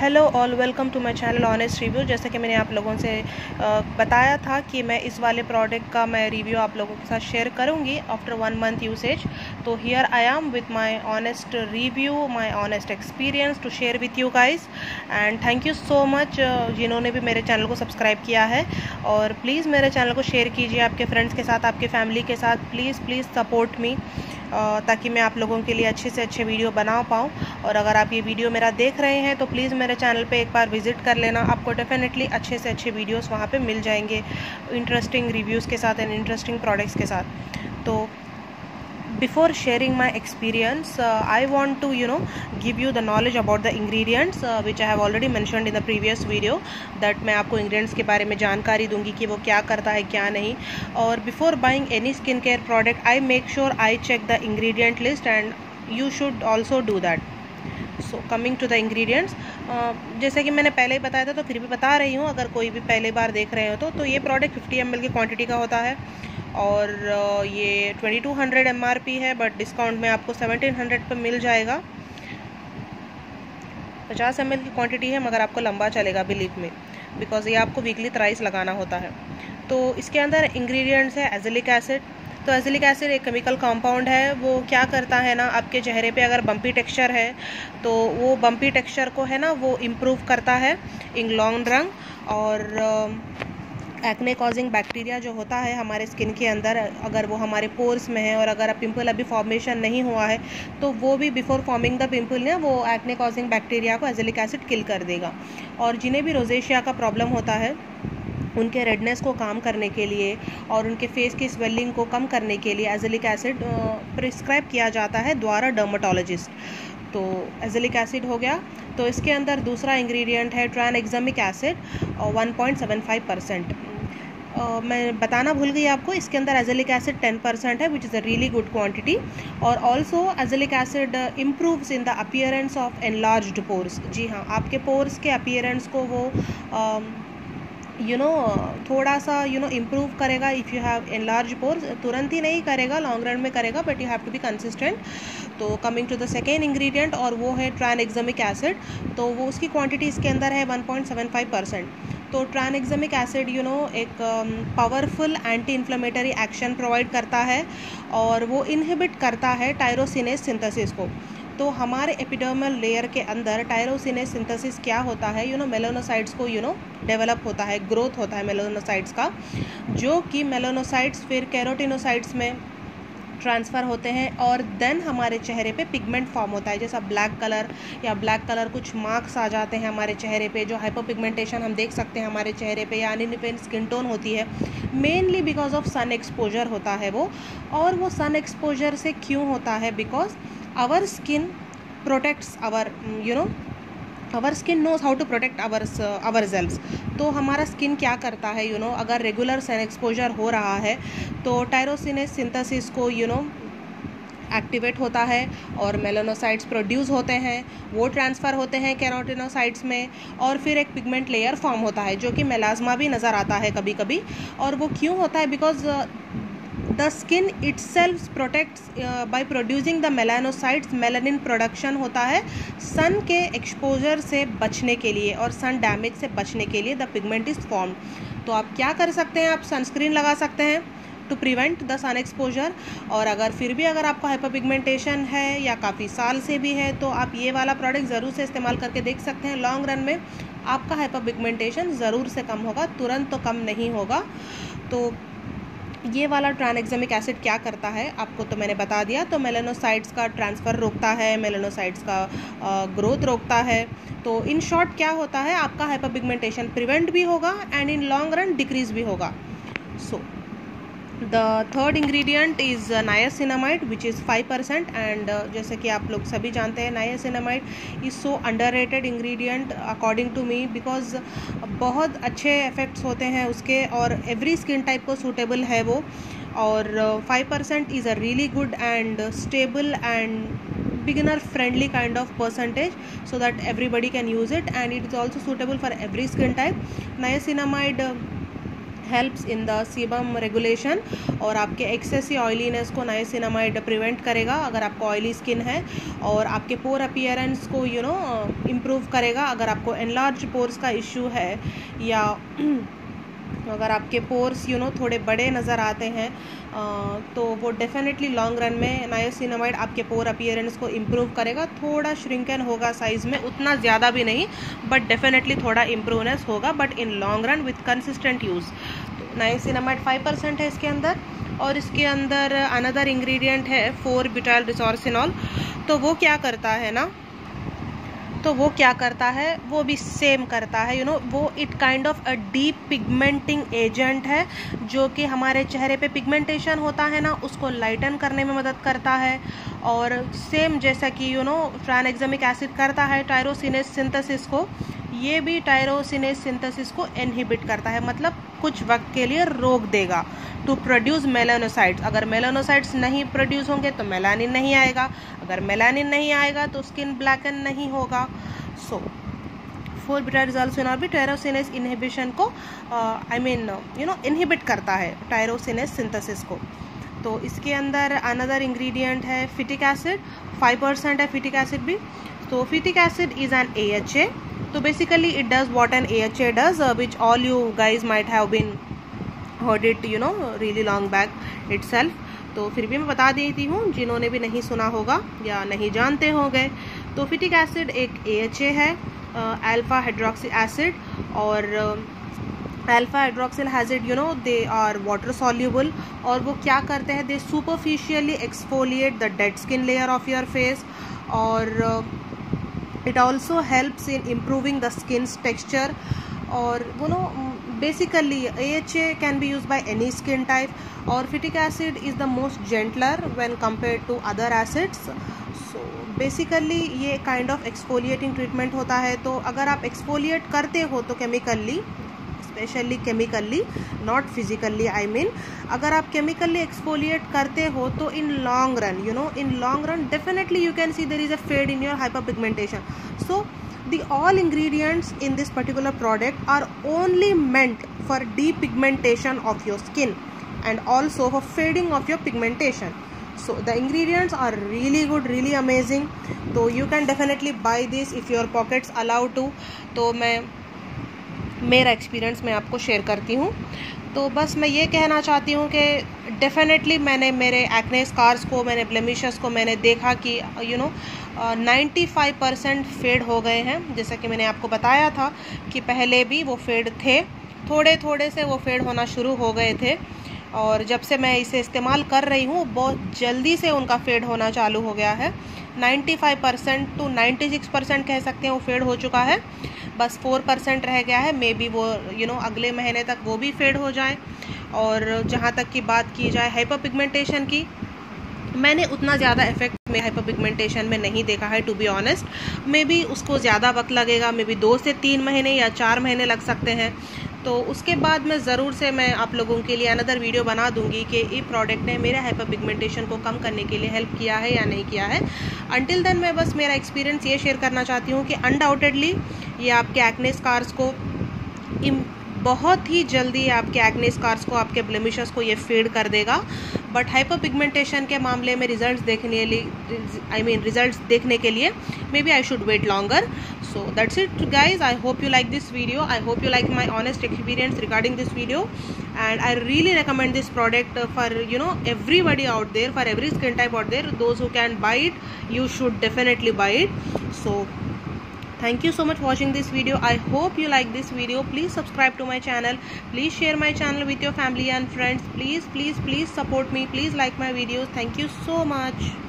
Hello all welcome to my channel honest review जैसे कि मैंने आप लोगों से बताया था कि मैं इस वाले प्रोडक्ट का मैं रिव्यू आप लोगों के साथ शेयर करूँगी आफ्टर वन मंथ यूसेज तो here I am with my honest review my honest experience to share with you guys and thank you so much जिन्होंने भी मेरे चैनल को सब्सक्राइब किया है। और प्लीज़ मेरे चैनल को शेयर कीजिए आपके फ्रेंड्स के साथ, आपके फैमिली के साथ। प्लीज़ प्लीज़ सपोर्ट मी ताकि मैं आप लोगों के लिए अच्छे से अच्छे वीडियो बना पाऊँ। और अगर आप ये वीडियो मेरा देख रहे हैं तो प्लीज़ मेरे चैनल पे एक बार विज़िट कर लेना। आपको डेफिनेटली अच्छे से अच्छे वीडियोस वहाँ पे मिल जाएँगे इंटरेस्टिंग रिव्यूज़ के साथ एंड इंटरेस्टिंग प्रोडक्ट्स के साथ। तो before sharing my experience uh, i want to you know give you the knowledge about the ingredients uh, which i have already mentioned in the previous video that मैं आपको ingredients के बारे में जानकारी दूँगी कि वो क्या करता है क्या नहीं और before buying any skincare product I make sure I check the ingredient list and you should also do that so coming to the ingredients जैसे कि मैंने पहले ही बताया था तो फिर भी बता रही हूँ अगर कोई भी पहले बार देख रहे हो तो तो ये प्रोडक्ट 50 एम की क्वांटिटी का होता है और ये 2200 एमआरपी है बट डिस्काउंट में आपको 1700 पर मिल जाएगा। 50 एम की क्वांटिटी है, मगर आपको लंबा चलेगा बिलीव में बिकॉज़ ये आपको वीकली थ्राइस लगाना होता है। तो इसके अंदर इंग्रेडिएंट्स है एजिलिक एसिड तो एजिलिक एसिड एक केमिकल कंपाउंड है, वो क्या करता है ना, आपके चेहरे पे अगर बम्पी टेक्सचर है तो वो बम्पी टेक्सचर को है ना, वो इम्प्रूव करता है इन लॉन्ग रन और एक्ने कॉजिंग बैक्टीरिया जो होता है हमारे स्किन के अंदर, अगर वो हमारे पोर्स में है और अगर पिंपल अभी फॉर्मेशन नहीं हुआ है तो वो भी बिफोर फॉर्मिंग द पिंपल ना वो एक्ने कॉजिंग बैक्टीरिया को एजिलिक एसिड किल कर देगा। और जिन्हें भी रोजेशिया का प्रॉब्लम होता है, उनके रेडनेस को काम करने के लिए और उनके फेस की स्वेलिंग को कम करने के लिए एजिलिक एसिड प्रिस्क्राइब किया जाता है द्वारा डर्माटोलॉजिस्ट तो एजिलिक एसिड हो गया। तो इसके अंदर दूसरा इंग्रेडिएंट है tranexamic acid one point seven percent मैं बताना भूल गई आपको इसके अंदर एजेलिक एसिड टेन परसेंट है which is a really good quantity और also azelaic acid improves in the appearance of enlarged pores जी हाँ आपके पोर्स के अपियरेंस को वो you uh, know you know, थोड़ा सा यू नो इम्प्रूव करेगा if you have enlarged pores तुरंत ही नहीं करेगा लॉन्ग रन में करेगा but you have to be consistent तो coming to the second ingredient और वो है ट्रान एग्जामिक एसिड तो वो उसकी क्वांटिटी इसके अंदर है 1.75 परसेंट तो ट्रानएग्जामिक एसिड यू नो एक powerful anti inflammatory action provide करता है और वो इनहिबिट करता है टायरोसिनेस सिंथेसिस को। तो हमारे एपिडर्मल लेयर के अंदर टायरोसिनेस सिंथेसिस क्या होता है? यू नो मेलोनोसाइट्स को यू नो डेवलप होता है ग्रोथ होता है मेलोनोसाइट्स का, जो कि मेलोनोसाइट्स फिर कैरोटिनोसाइट्स में ट्रांसफ़र होते हैं और देन हमारे चेहरे पे पिगमेंट फॉर्म होता है। जैसा ब्लैक कलर या ब्लैक कलर कुछ मार्क्स आ जाते हैं हमारे चेहरे पे, जो हाइपर पिगमेंटेशन हम देख सकते हैं हमारे चेहरे पे या अनइनफेंट स्किन टोन होती है। Mainly because of sun exposure होता है वो। और वो सन एक्सपोजर से क्यों होता है? Because our skin protects our you know our skin knows how to protect our our cells तो हमारा स्किन क्या करता है यू you नो know, अगर रेगुलर सन एक्सपोजर हो रहा है तो टायरोसिनेस सिंथेसिस को you you know know, activate होता है और मेलानोसाइट्स प्रोड्यूस होते हैं वो ट्रांसफ़र होते हैं कैरोटिनोसाइट्स में और फिर एक पिगमेंट लेयर फॉर्म होता है जो कि मेलाजमा भी नज़र आता है कभी कभी और वो क्यों होता है? Because the skin protects uh, by producing the melanocytes melanin production होता है सन के एक्सपोजर से बचने के लिए और सन डैमेज से बचने के लिए द पिगमेंट इज़ फॉर्म तो आप क्या कर सकते हैं? आप सनस्क्रीन लगा सकते हैं to prevent the sun exposure और अगर फिर भी अगर आपको हाइपर पिगमेंटेशन है या काफ़ी साल से भी है तो आप ये वाला प्रोडक्ट ज़रूर से इस्तेमाल करके देख सकते हैं। लॉन्ग रन में आपका हाइपर पिगमेंटेशन ज़रूर से कम होगा तुरंत तो कम नहीं होगा। तो ये वाला ट्रानएग्जामिक एसिड क्या करता है आपको तो मैंने बता दिया तो मेलेनोसाइट्स का ट्रांसफ़र रोकता है मेलेनोसाइट्स का ग्रोथ रोकता है। तो इन शॉर्ट क्या होता है आपका हाइपरपिगमेंटेशन प्रिवेंट भी होगा and in long run decrease भी होगा। So so, the third ingredient is niacinamide which is five percent and जैसे कि आप लोग सभी जानते हैं niacinamide is so underrated ingredient according to me because बहुत अच्छे इफ़ेक्ट्स होते हैं उसके और एवरी स्किन टाइप को सूटेबल है वो। और five percent is a really good and stable and beginner friendly kind of percentage so that everybody can use it and it is also suitable for every skin type. Niacinamide uh, helps in the sebum regulation और आपके XC oiliness को नए सिनेमाइड prevent करेगा अगर आपको oily skin है और आपके पोर अपीयरेंस को यू नो इम्प्रूव करेगा अगर आपको एनलार्ज पोर्स का इश्यू है या अगर आपके पोर्स यू नो थोड़े बड़े नज़र आते हैं तो वो डेफिनेटली लॉन्ग रन में नायोसिनामाइड आपके पोर अपीयरेंस को इम्प्रूव करेगा। थोड़ा श्रिंकन होगा साइज़ में, उतना ज़्यादा भी नहीं बट डेफिनेटली थोड़ा इम्प्रूवनेस होगा but in long run with consistent use niacinamide five percent है इसके अंदर और इसके अंदर अनदर इंग्रेडिएंट है फोर बिटाइल रिसोर्सिनॉल तो वो क्या करता है ना? तो वो क्या करता है? वो भी सेम करता है यू you नो know, वो it kind of a depigmenting agent है जो कि हमारे चेहरे पे पिगमेंटेशन होता है ना उसको लाइटन करने में मदद करता है। और सेम जैसा कि यू नो ट्रानएग्जामिक एसिड करता है टायरोसिनेस सिंथेसिस को। ये भी टायरोसिनेस सिंथेसिस को इनहिबिट करता है मतलब कुछ वक्त के लिए रोक देगा। टू प्रोड्यूस मेलानोसाइड्स अगर मेलानोसाइड्स नहीं प्रोड्यूस होंगे तो मेलानिन नहीं आएगा। अगर मेलानिन नहीं आएगा तो स्किन ब्लैकन नहीं होगा। सो फोर बिटा रिज़ल्ट भी टायरोसिनेस इनहिबिशन को I mean you know inhibit करता है टायरोसिनेस सिंथेसिस को। तो इसके अंदर अनदर इंग्रेडिएंट है फिटिक एसिड फाइव परसेंट है फिटिक एसिड भी। तो phytic acid is an A H A तो basically it does what an H A does which all you guys might have been heard it you know really long back itself तो फिर भी मैं बता देती हूँ, जिन्होंने भी नहीं सुना होगा या नहीं जानते होंगे तो फिटिक एसिड एक ए एच ए है अल्फ़ा हाइड्रोक्सी एसिड और alpha hydroxy acid you know they are water soluble और वो क्या करते हैं they superficially exfoliate the dead skin layer of your face और it also helps in improving the skin texture और you know basically H A can be use by any skin type और phytic acid is the most gentler when compare to other acids so basically ये kind of exfoliating treatment होता है। तो अगर आप exfoliate करते हो तो chemically specially chemically not physically I mean अगर आप केमिकली एक्सपोलिएट करते हो तो in long run you know in long run definitely you can see there is a fade in your hyperpigmentation so the all ingredients in this particular product are only meant for depigmentation of your skin and also for fading of your pigmentation so the ingredients are really good really amazing तो you can definitely buy this if your pockets allow to तो मैं मेरा experience मैं आपको share करती हूँ। तो बस मैं ये कहना चाहती हूँ कि डेफिनेटली मैंने मेरे एक्ने स्कार्स को, मैंने ब्लेमिशस को मैंने देखा कि you know ninety five percent fade हो गए हैं। जैसा कि मैंने आपको बताया था कि पहले भी वो फेड थे थोड़े थोड़े से वो फेड होना शुरू हो गए थे। और जब से मैं इसे इस्तेमाल कर रही हूँ, बहुत जल्दी से उनका फेड होना चालू हो गया है। 95 परसेंट टू 96 परसेंट कह सकते हैं वो फेड हो चुका है। बस फोर परसेंट रह गया है मे बी वो यू you नो know, अगले महीने तक वो भी फेड हो जाए। और जहाँ तक की बात की जाए हाइपर पिगमेंटेशन की मैंने उतना ज़्यादा इफ़ेक्ट में हाइपर पिगमेंटेशन में नहीं देखा है to be honest maybe उसको ज़्यादा वक्त लगेगा मे बी दो से तीन महीने या चार महीने लग सकते हैं। तो उसके बाद मैं ज़रूर से मैं आप लोगों के लिए अनदर वीडियो बना दूँगी कि ये प्रोडक्ट ने मेरे हाइपर पिगमेंटेशन को कम करने के लिए हेल्प किया है या नहीं किया है। अनटिल देन मैं बस मेरा एक्सपीरियंस ये शेयर करना चाहती हूँ कि अनडाउटेडली ये आपके एक्ने स्कार्स को इम, बहुत ही जल्दी आपके एक्ने स्कार्स को, आपके ब्लमिशस को ये फेड कर देगा। बट हाइपर पिगमेंटेशन के मामले में रिजल्ट्स देखने लिए आई मीन रिज़ल्ट देखने के लिए maybe I should wait longer so that's it guys I hope you like this video I hope you like my honest experience regarding this video and I really recommend this product for you know everybody out there for every skin type out there those who can buy it you should definitely buy it so thank you so much for watching this video. I hope you like this video. Please subscribe to my channel. Please share my channel with your family and friends. Please please please support me. Please like my videos. Thank you so much